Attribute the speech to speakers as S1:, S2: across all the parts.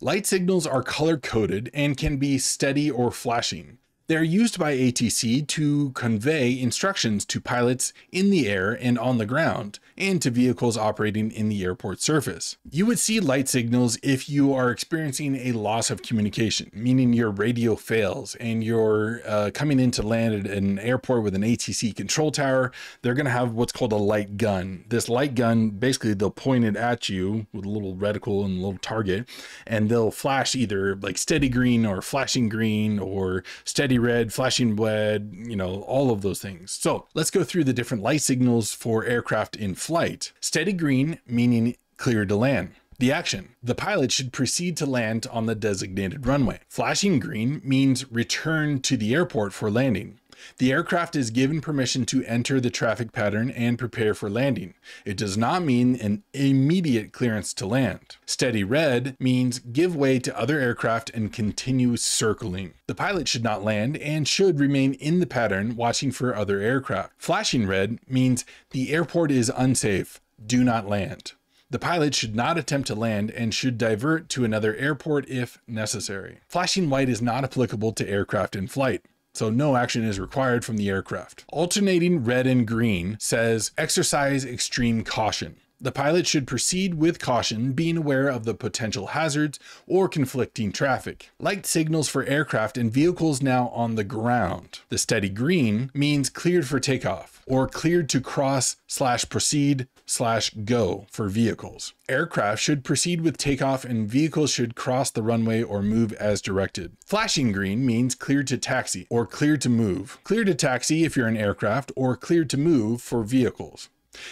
S1: Light signals are color coded and can be steady or flashing. They're used by ATC to convey instructions to pilots in the air and on the ground, and to vehicles operating in the airport surface. You would see light signals if you are experiencing a loss of communication, meaning your radio fails and you're uh, coming in to land at an airport with an ATC control tower. They're going to have what's called a light gun. This light gun, basically, they'll point it at you with a little reticle and a little target, and they'll flash either like steady green or flashing green or steady red, flashing red, you know, all of those things. So let's go through the different light signals for aircraft in flight. Steady green, meaning clear to land. The action. The pilot should proceed to land on the designated runway. Flashing green means return to the airport for landing. The aircraft is given permission to enter the traffic pattern and prepare for landing. It does not mean an immediate clearance to land. Steady red means give way to other aircraft and continue circling. The pilot should not land and should remain in the pattern watching for other aircraft. Flashing red means the airport is unsafe. Do not land. The pilot should not attempt to land and should divert to another airport if necessary. Flashing white is not applicable to aircraft in flight so no action is required from the aircraft. Alternating red and green says exercise extreme caution. The pilot should proceed with caution, being aware of the potential hazards or conflicting traffic. Light signals for aircraft and vehicles now on the ground. The steady green means cleared for takeoff or cleared to cross slash proceed slash go for vehicles. Aircraft should proceed with takeoff and vehicles should cross the runway or move as directed. Flashing green means cleared to taxi or cleared to move. Cleared to taxi if you're an aircraft or cleared to move for vehicles.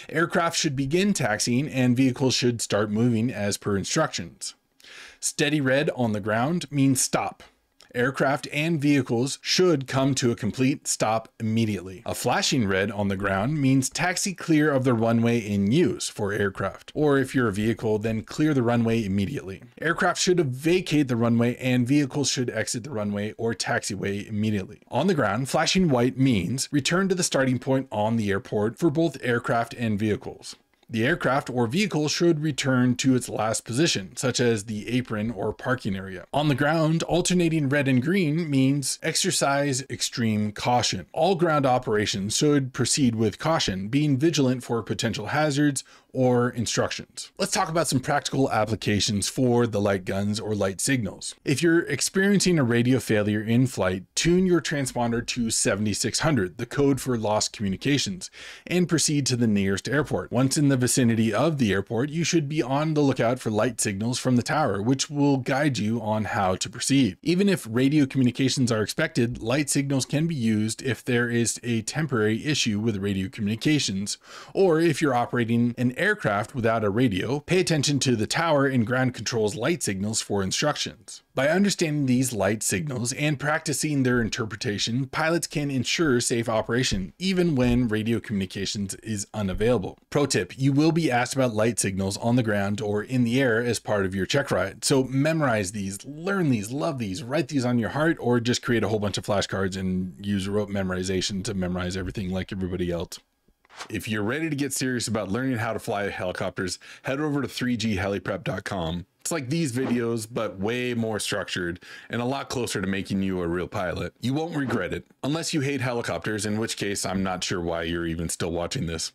S1: Aircraft should begin taxiing and vehicles should start moving as per instructions. Steady red on the ground means stop aircraft and vehicles should come to a complete stop immediately. A flashing red on the ground means taxi clear of the runway in use for aircraft, or if you're a vehicle, then clear the runway immediately. Aircraft should vacate the runway and vehicles should exit the runway or taxiway immediately. On the ground, flashing white means return to the starting point on the airport for both aircraft and vehicles. The aircraft or vehicle should return to its last position, such as the apron or parking area. On the ground, alternating red and green means exercise extreme caution. All ground operations should proceed with caution, being vigilant for potential hazards or instructions. Let's talk about some practical applications for the light guns or light signals. If you're experiencing a radio failure in flight, tune your transponder to 7600, the code for lost communications, and proceed to the nearest airport. Once in the vicinity of the airport, you should be on the lookout for light signals from the tower, which will guide you on how to proceed. Even if radio communications are expected, light signals can be used if there is a temporary issue with radio communications, or if you're operating an aircraft without a radio, pay attention to the tower and ground control's light signals for instructions. By understanding these light signals and practicing their interpretation, pilots can ensure safe operation even when radio communications is unavailable. Pro tip, you will be asked about light signals on the ground or in the air as part of your check ride. So memorize these, learn these, love these, write these on your heart, or just create a whole bunch of flashcards and use rote memorization to memorize everything like everybody else. If you're ready to get serious about learning how to fly helicopters, head over to 3gheliprep.com. It's like these videos, but way more structured and a lot closer to making you a real pilot. You won't regret it, unless you hate helicopters, in which case I'm not sure why you're even still watching this.